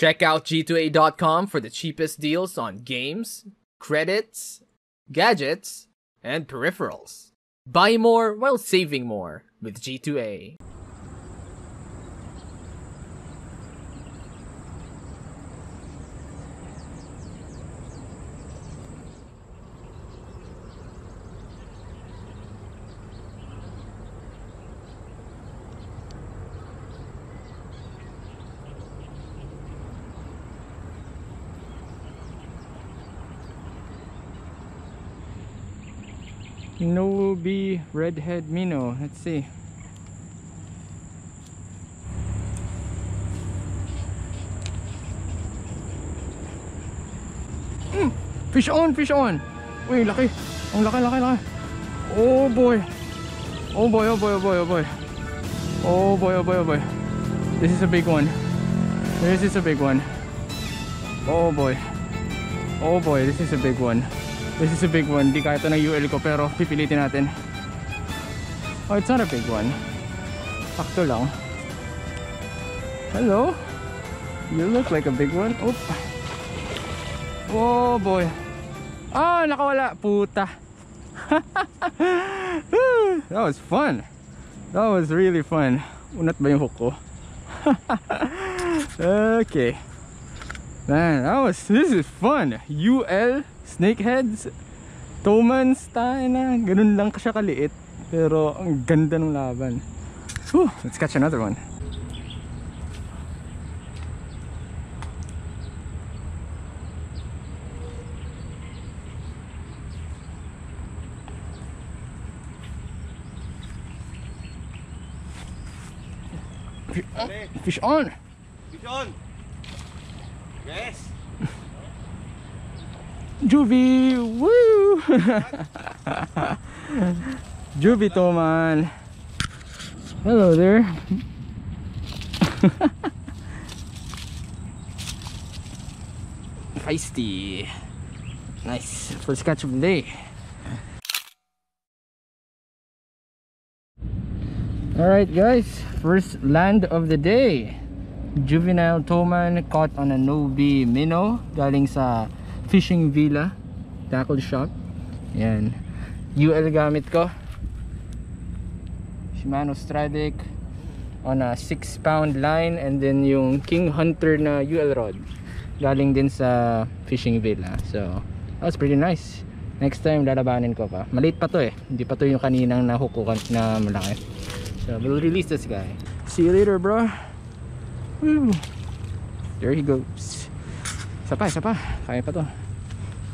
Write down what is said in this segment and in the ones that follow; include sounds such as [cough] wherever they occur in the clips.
Check out G2A.com for the cheapest deals on games, credits, gadgets, and peripherals. Buy more while saving more with G2A. Nobi Redhead Minnow. Let's see. Mm, fish on, fish on. Uy, laki. Ang laki, laki, laki. Oh boy. Oh boy, oh boy, oh boy, oh boy. Oh boy, oh boy, oh boy. This is a big one. This is a big one. Oh boy. Oh boy, this is a big one. This is a big one. Di kaya ito ng UL ko pero pipilitin natin. Oh, it's not a big one. Sakto lang. Hello? You look like a big one. Oop. Oh boy. Ah, nakawala. Puta. [laughs] that was fun. That was really fun. Unat ba yung hook ko? [laughs] okay. Man, that was, this is fun. UL, snakeheads, tomans, tayo na. Ganun lang siya kaliit. Pero ang ganda ng laban. Whew, let's catch another one. Fish on! Fish on! Bidon! Yes! Juvie! Woo! Juvie Toman! Hello there! Feisty! Nice! First catch of the day! Alright guys, first land of the day Juvenile Toman caught on a Nobi Minnow galing sa Fishing Villa. Tackle Shop Yan. UL gamit ko. Shimano Stradic on a 6 pound line and then yung King Hunter na UL rod galing din sa Fishing Villa. So that was pretty nice. Next time lalabanin ko pa. Maliit pa to eh. Hindi pa to yung kaninang nahukukan na malaki. So we'll release this guy. See you later bro Woo. there he goes. Isa pa isa pa. Kaya pa to.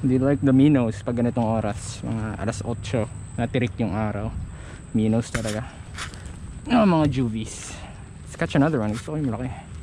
Hindi like the minnows pag ganitong oras. Mga alas 8 natirik yung araw. Minnows talaga. Oh, mga juvies. Let's catch another one. Gusto ko yung malaki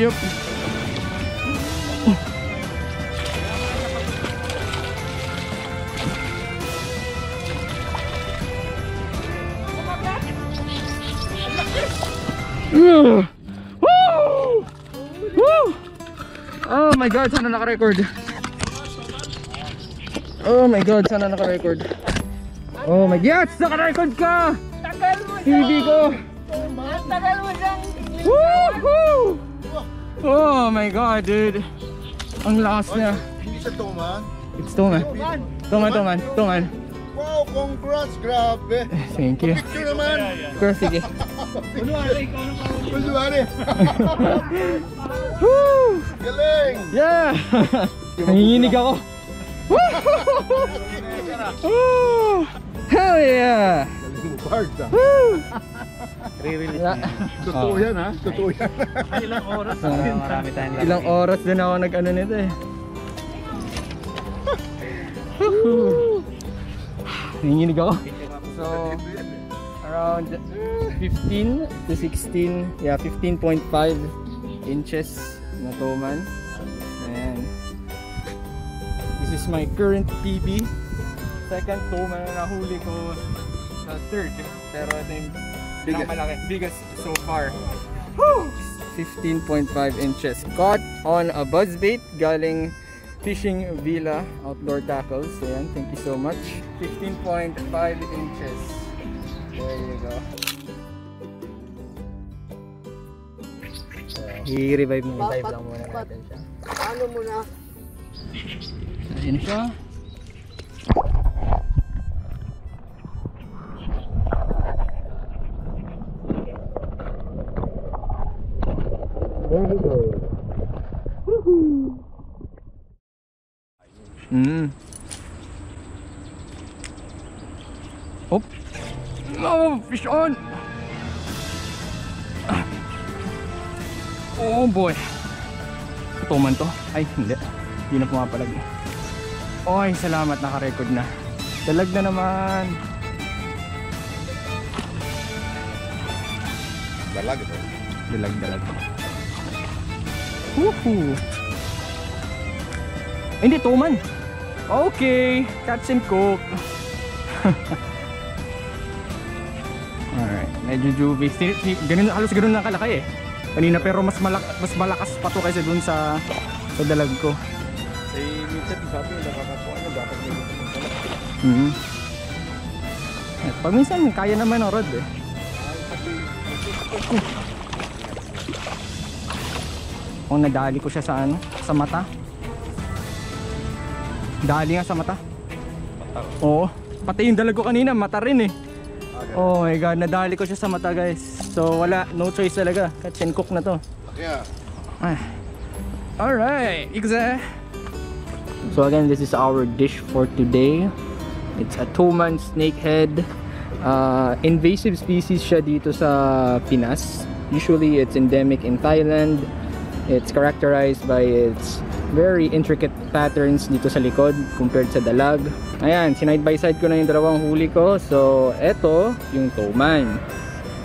Yep. Ugh. Woo! Woo! Oh my god, sana naka-record. Oh my god, sana naka-record. Oh my god, naka-record ka! Tagal mo Hindi ko. Ang tagal mo siyang Woohoo! Oh my god, dude. Ang lakas niya. Hindi siya Toman. It's Toman. Toman, Toman, Toman. Wow, congrats! Grabe! Thank you. Picture naman! Pero sige. Kunwari! [laughs] Woo! Galing! Yeah! Nanginginig ako. Woo! Hell yeah! Galing mo, Bart. Woo! Re-release [laughs] Totoo yan ha? Totoo yan. [laughs] Ilang oras Ah, marami tayong Ilang oras din ako nag-ano nito eh. [laughs] Nanginginig ako. So, around 15 to 16, yeah, 15.5 inches na toman. Ayan. This is my current PB. Second toman na nahuli ko sa third. Pero ito yung pinakamalaki. Biggest so far. Woo! 15.5 inches. Caught on a buzzbait galing Fishing Villa Outdoor Tackles. Ayan, thank you so much. 15.5 inches. There you go. I-revive mo. Revive lang muna natin siya. Ano mo na? Ayan siya. We go. Mm. Oh. No, fish on. Oh boy. Tuman to. Ay, hindi. Hindi na pumapalag. Oy, salamat naka-record na. Dalag na naman. Dalag ito. Dalag, dalag. Woohoo! Ay, Hindi, tuman. Okay, catch and cook. [laughs] Alright, medyo juvie. Ganun, halos ganun lang kalaki eh. Kanina pero mas, malak, mas malakas pa to kaysa dun sa sa dalag ko. Eh, minsan sabi nila nakakakuha na dapat may Mhm. At pag minsan kaya naman ng rod eh. Kung nadali ko siya sa ano, sa mata. Dali nga sa mata. Oo. Pati yung dalag ko kanina, mata rin eh. Oh my god, nadali ko siya sa mata guys. So wala, no choice talaga. Catch and cook na to. Yeah. Ah. Alright, Igza. So again, this is our dish for today. It's a two-man snakehead. Uh, invasive species siya dito sa Pinas. Usually, it's endemic in Thailand. It's characterized by its very intricate patterns dito sa likod compared sa dalag. Ayan, sinide by side ko na yung dalawang huli ko. So, eto, yung toman.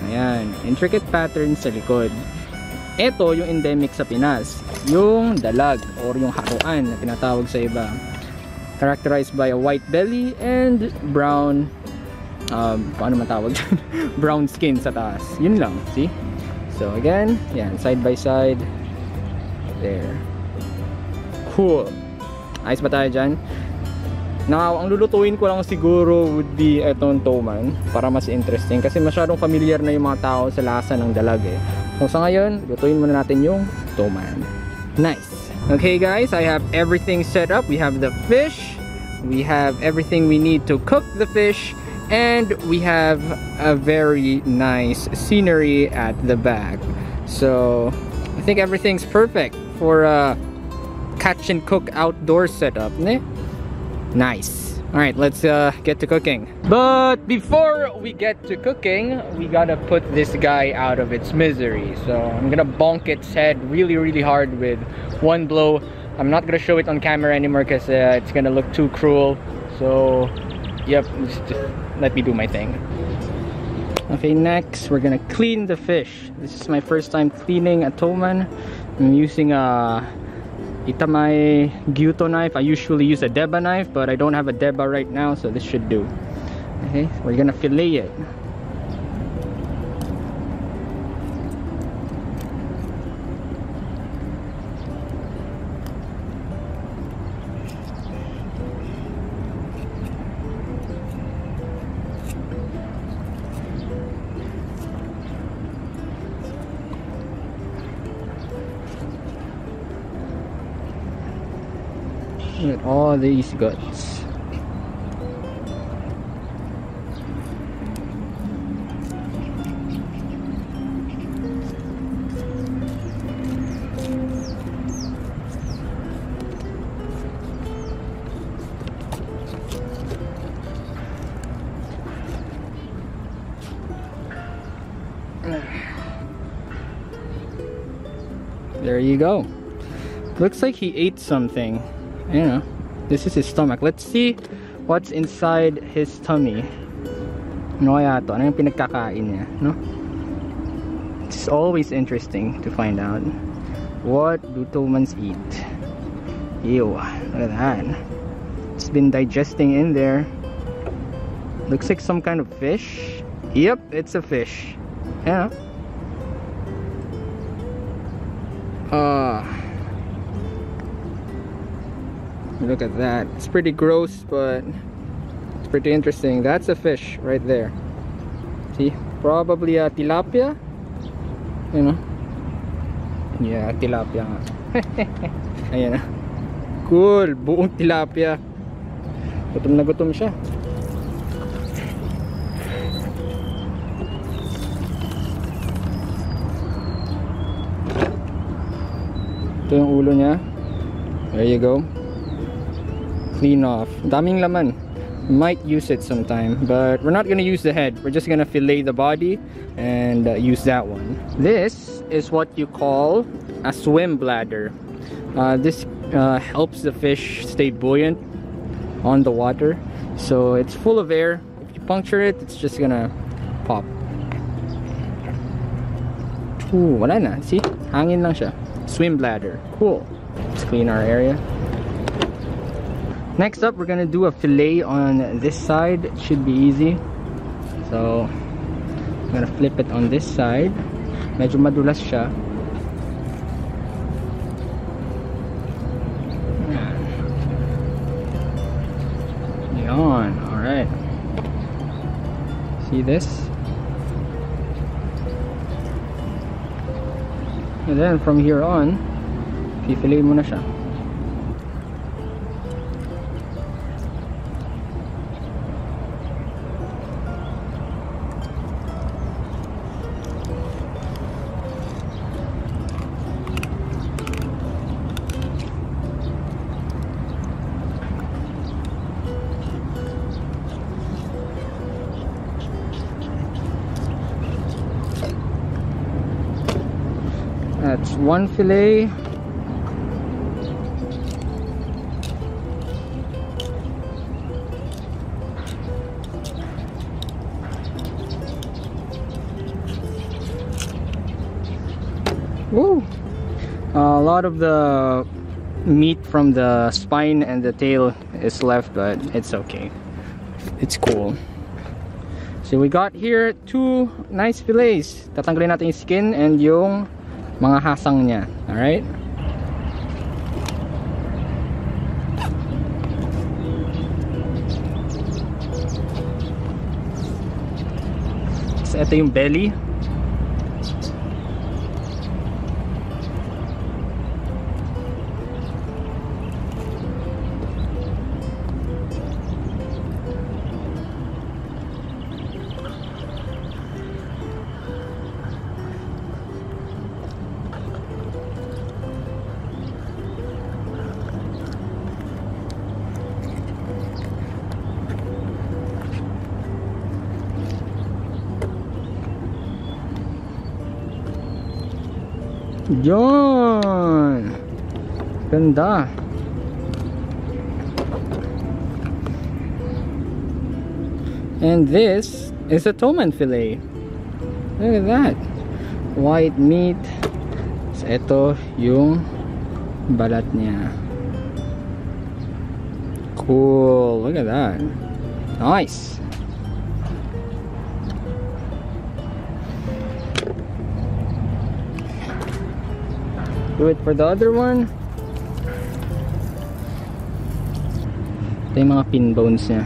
Ayan, intricate patterns sa likod. Ito yung endemic sa Pinas, yung dalag or yung haruan na tinatawag sa iba. Characterized by a white belly and brown um, paano matawag [laughs] brown skin sa taas. Yun lang, see? So again, yan, side by side. There. Cool. Ayos ba tayo dyan? Now, ang lulutuin ko lang siguro would be etong toman para mas interesting kasi masyadong familiar na yung mga tao sa lasa ng dalag eh. Kung sa ngayon, lutuin muna natin yung toman. Nice. Okay guys, I have everything set up. We have the fish, we have everything we need to cook the fish, and we have a very nice scenery at the back. So, I think everything's perfect for a catch and cook outdoor setup, ne? Nice. Alright, let's uh, get to cooking. But before we get to cooking, we gotta put this guy out of its misery. So I'm gonna bonk its head really, really hard with one blow. I'm not gonna show it on camera anymore because uh, it's gonna look too cruel. So, yep, just let me do my thing. Okay, next we're gonna clean the fish. This is my first time cleaning a toman. I'm using a Itamai Gyuto knife. I usually use a Deba knife, but I don't have a Deba right now, so this should do. Okay, we're gonna fillet it. All these guts. There you go. Looks like he ate something. You know, this is his stomach. Let's see what's inside his tummy. Ano kaya? Ano yung pinagkakain niya, no? It's always interesting to find out. What do tomans eat? Ew, look at that. It's been digesting in there. Looks like some kind of fish. Yep, it's a fish. Yeah. Ah. Look at that. It's pretty gross, but it's pretty interesting. That's a fish right there. See? Probably a tilapia. You know? Yeah, tilapia. [laughs] Ayan na. Cool. Buong tilapia. Gutom na gutom siya. Ito yung ulo niya. There you go. Clean off. Daming laman. Might use it sometime, but we're not gonna use the head. We're just gonna fillet the body and uh, use that one. This is what you call a swim bladder. Uh, this uh, helps the fish stay buoyant on the water. So it's full of air. If you puncture it, it's just gonna pop. Ooh, wala na. See? Hangin lang siya. Swim bladder. Cool. Let's clean our area. Next up, we're gonna do a fillet on this side. It should be easy. So, I'm gonna flip it on this side. Medyo madulas siya. Yan. Alright. See this? And then from here on, pipili mo na siya. One fillet. Woo! Uh, a lot of the meat from the spine and the tail is left, but it's okay. It's cool. So we got here two nice fillets. Tatanggalin natin yung skin and yung mga hasang niya. Alright? So ito yung belly. Yon! Ganda. And this is a toman fillet. Look at that. White meat. So, ito yung balat niya. Cool. Look at that. Nice. Do it for the other one. Ito yung mga pin bones niya.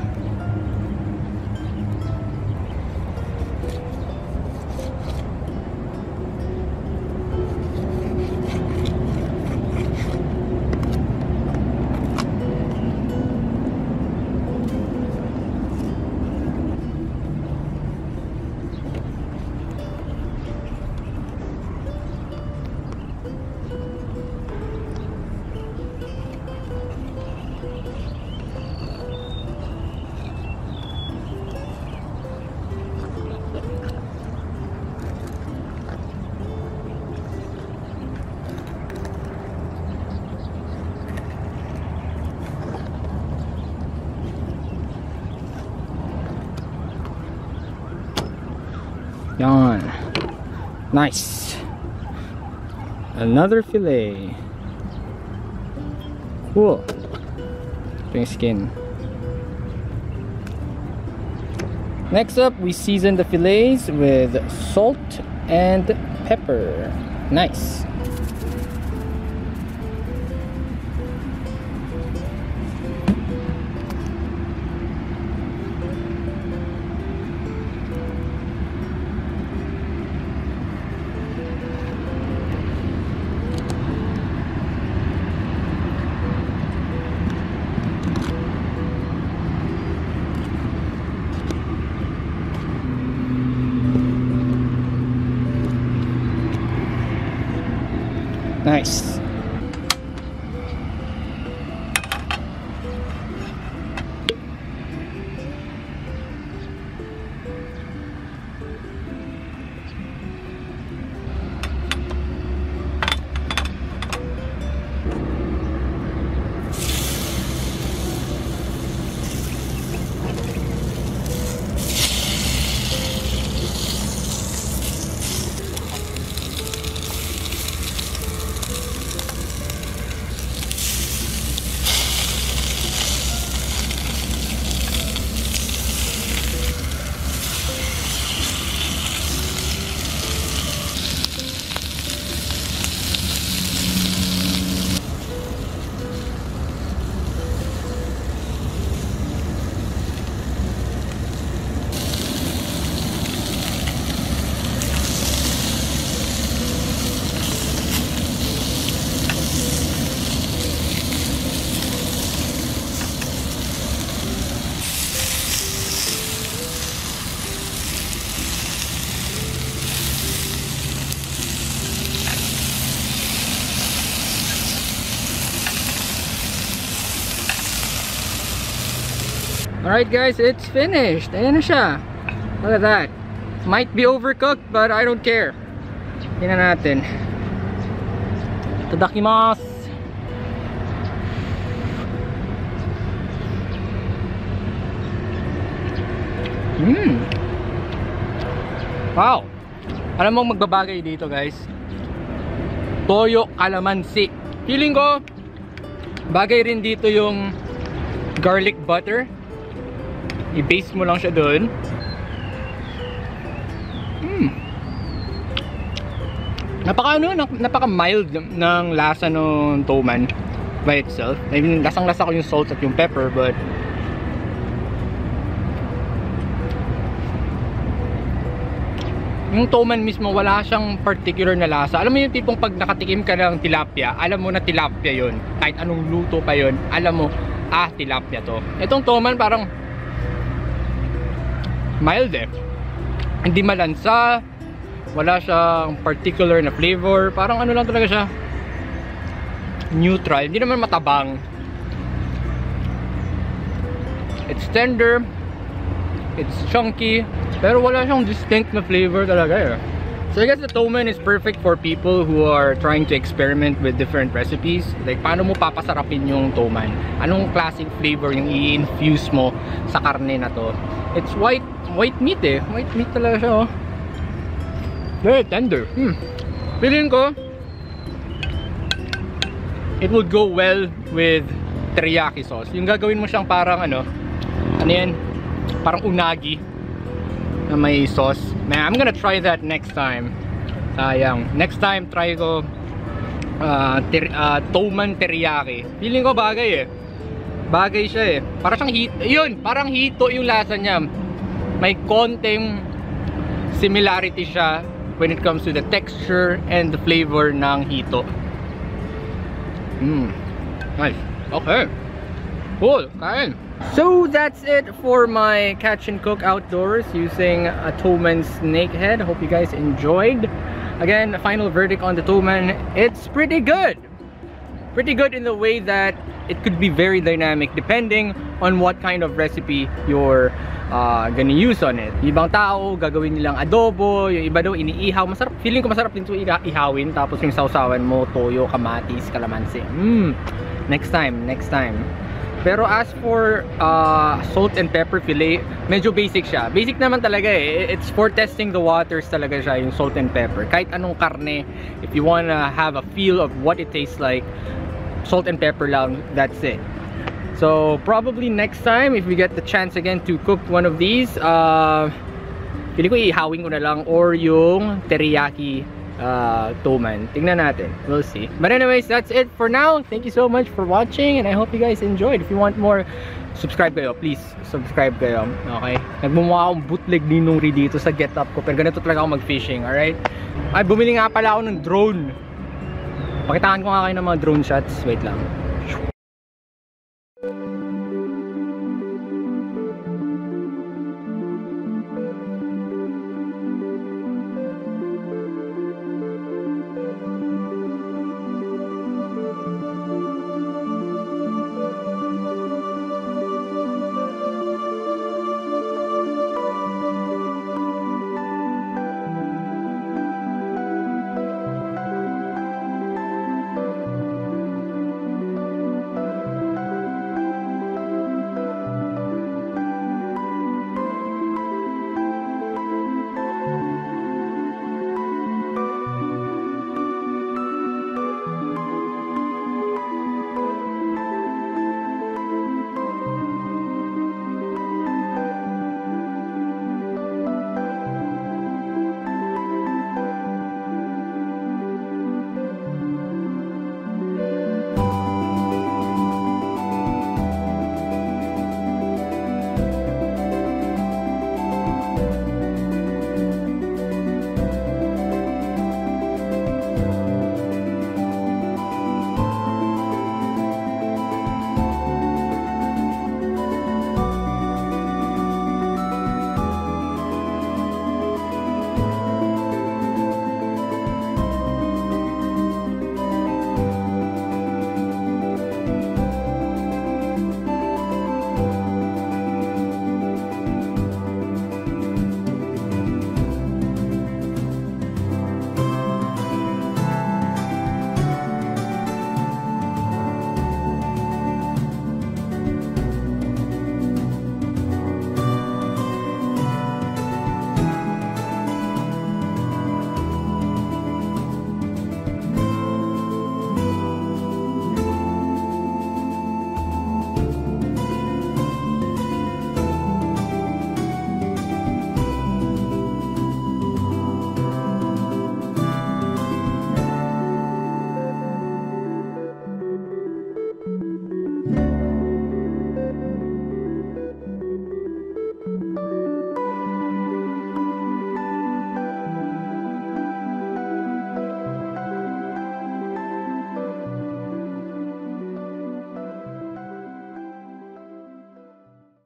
Yan. Nice. Another fillet. Cool. Ito skin. Next up, we season the fillets with salt and pepper. Nice. Nice. Alright guys, it's finished. Ayan na siya. Look at that. Might be overcooked, but I don't care. Tingnan natin. Tadakimasu. Mmm. Wow. Alam mo magbabagay dito guys. Toyo calamansi. Feeling ko bagay rin dito yung garlic butter. I-base mo lang siya doon. Hmm. Napaka ano, nap- napaka mild ng lasa ng toman by itself. I mean, lasang-lasa ko yung salt at yung pepper but yung toman mismo wala siyang particular na lasa. Alam mo yung tipong pag nakatikim ka ng tilapia, alam mo na tilapia yon. Kahit anong luto pa yon, alam mo, ah, tilapia to. Itong toman parang mild eh. Hindi malansa, wala siyang particular na flavor, parang ano lang talaga siya. Neutral, hindi naman matabang. It's tender, it's chunky, pero wala siyang distinct na flavor talaga eh. So I guess the toman is perfect for people who are trying to experiment with different recipes. Like paano mo papasarapin yung toman? Anong klaseng flavor yung i-infuse mo sa karne na to? It's white white meat eh. White meat talaga siya oh. Very tender. Hmm. Feeling ko it would go well with teriyaki sauce. Yung gagawin mo siyang parang ano, ano yan? Parang unagi na may sauce. Man, I'm gonna try that next time. Sayang. Next time, try ko uh, ter uh, toman teriyaki. Feeling ko bagay eh. Bagay siya eh. Para siyang hito. Yun, parang hito yung lasa niya. May konting similarity siya when it comes to the texture and the flavor ng hito. Mmm. Nice. Okay. Cool. Kain. So that's it for my catch and cook outdoors using a Toman snake head. Hope you guys enjoyed. Again, final verdict on the Toman. It's pretty good. Pretty good in the way that it could be very dynamic depending on what kind of recipe you're uh, gonna use on it. Ibang tao, gagawin nilang adobo, yung iba daw iniihaw. Masarap, feeling ko masarap din ito ihawin. Tapos yung sausawan mo, toyo, kamatis, kalamansi. Mmm, next time, next time. Pero as for uh, salt and pepper fillet, medyo basic siya. Basic naman talaga eh. It's for testing the waters talaga siya, yung salt and pepper. Kahit anong karne, if you wanna have a feel of what it tastes like, salt and pepper lang, that's it. So probably next time, if we get the chance again to cook one of these, uh, pili ko ihawin ko na lang or yung teriyaki uh, toman. Tingnan natin. We'll see. But anyways, that's it for now. Thank you so much for watching and I hope you guys enjoyed. If you want more, subscribe kayo. Please, subscribe kayo. Okay? Nagmumukha akong bootleg ni Nuri dito sa get up ko. Pero ganito talaga ako mag-fishing. Alright? Ay, bumili nga pala ako ng drone. Pakitaan ko nga kayo ng mga drone shots. Wait lang.